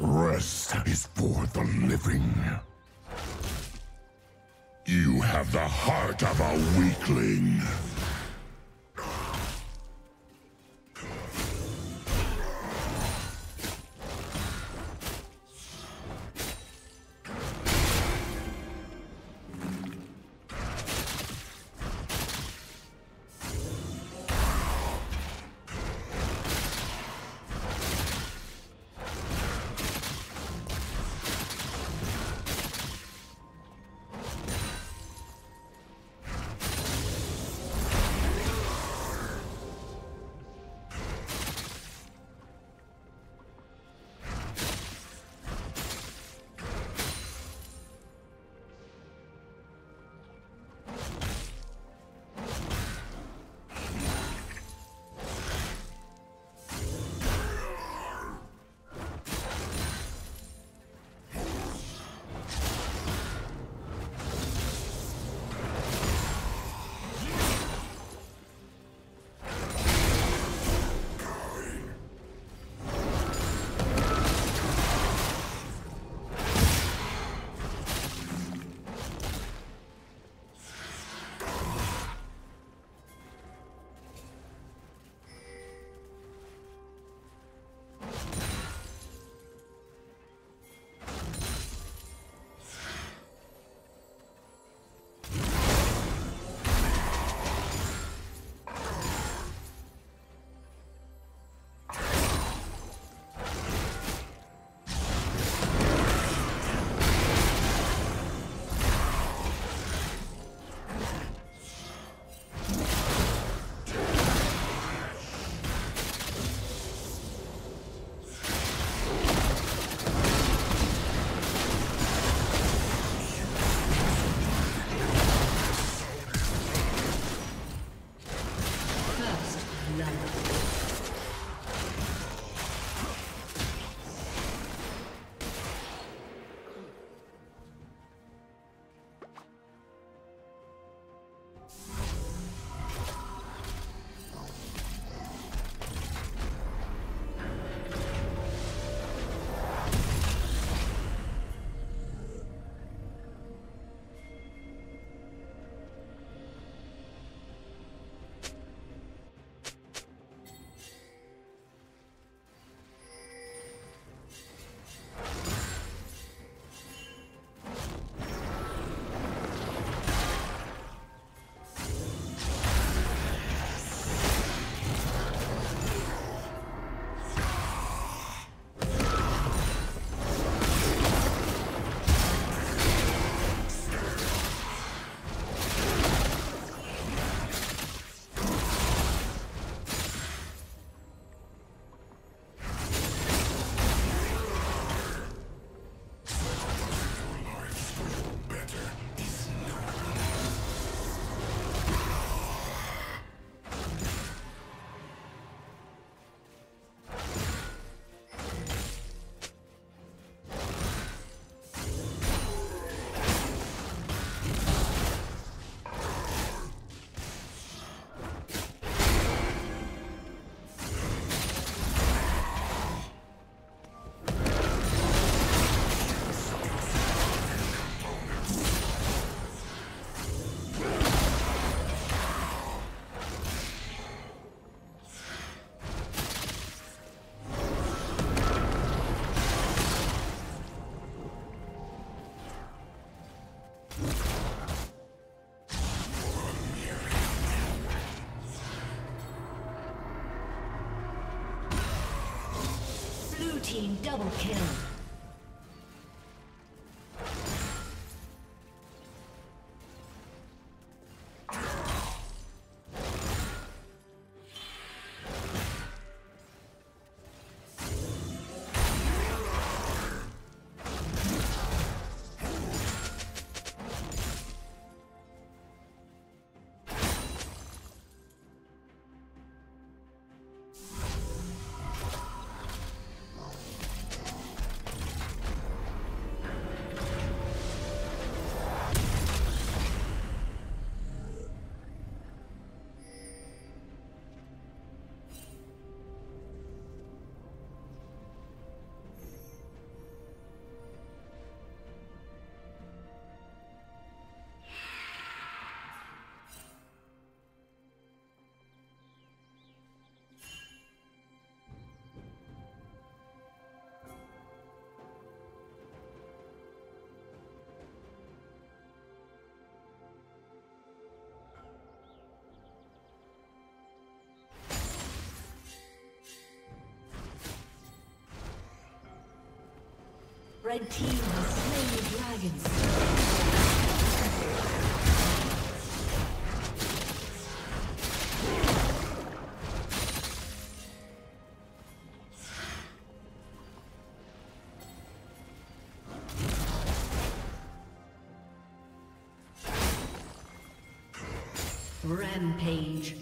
Rest is for the living. You have the heart of a weakling. Team double kill. Red team has slain the dragons. Rampage.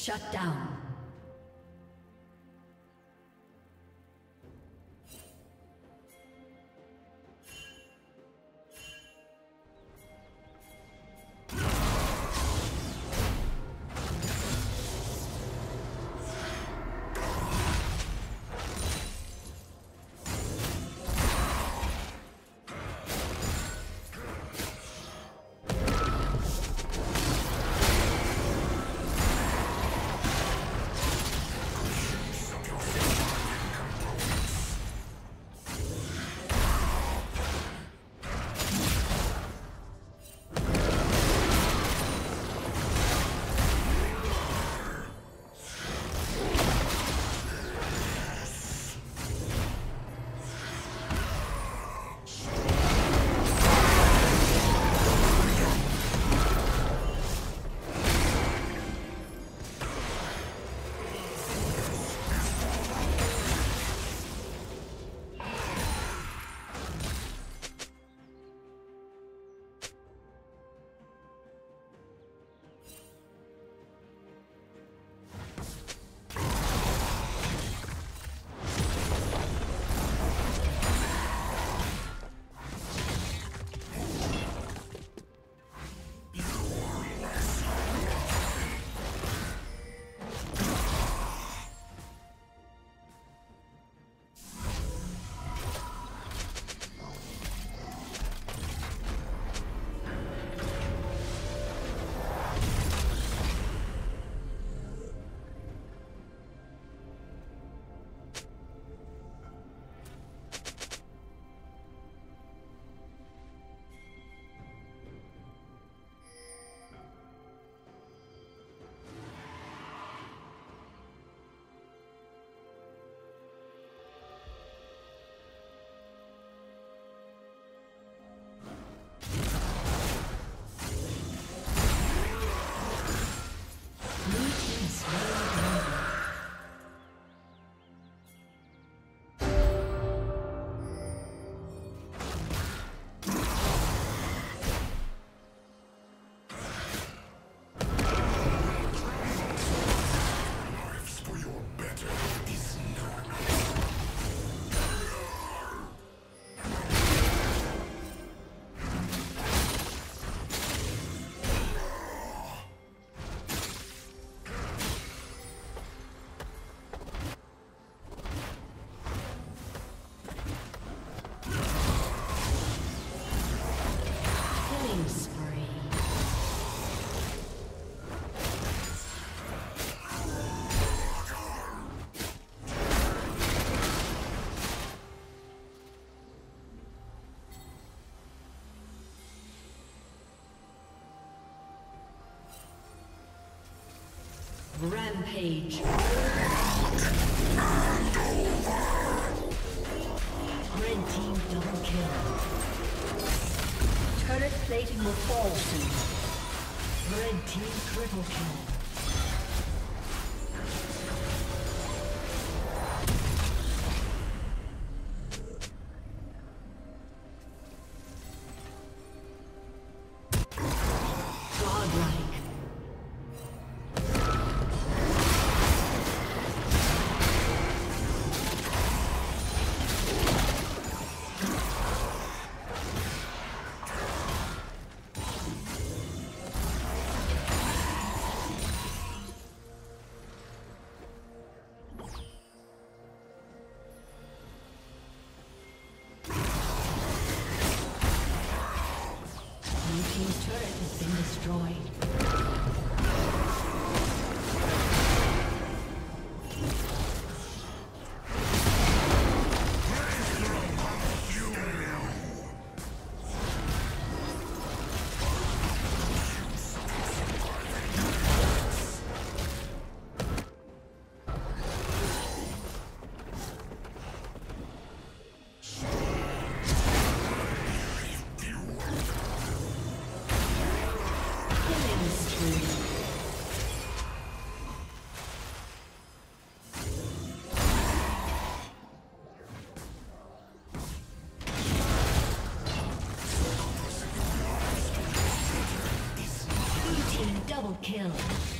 Shut down. Rampage. Red team double kill. Turret plating will fall soon. Red team triple kill. Kill.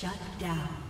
Shut down.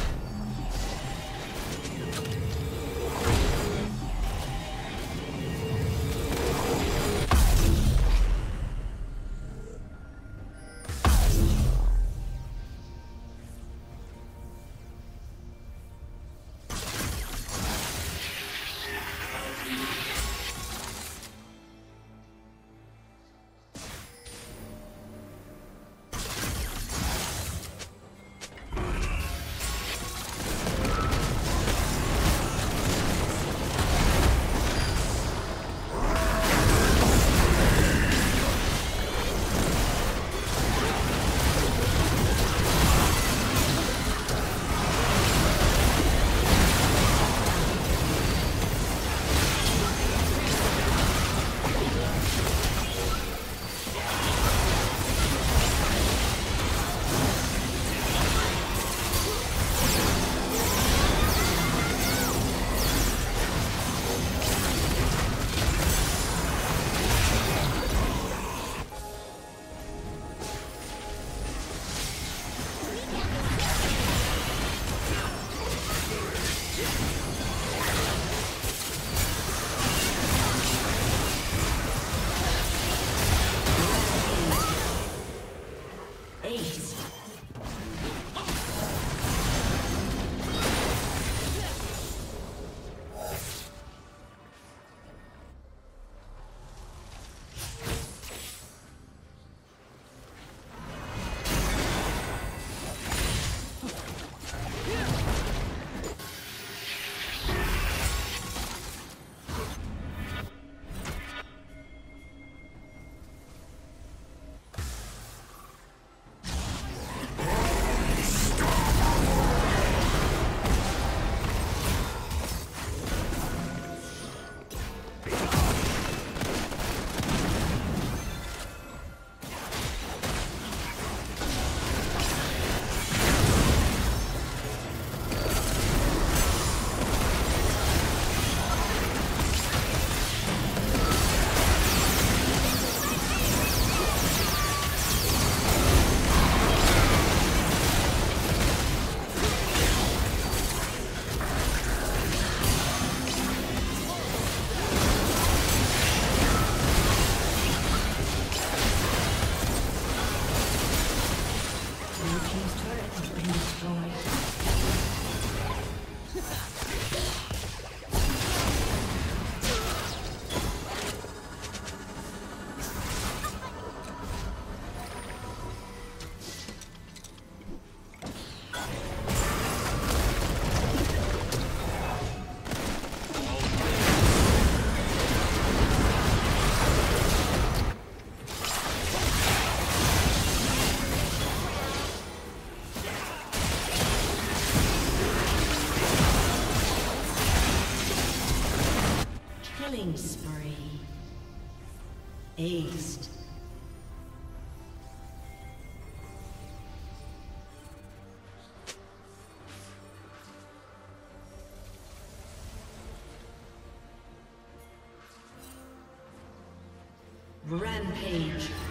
Rampage.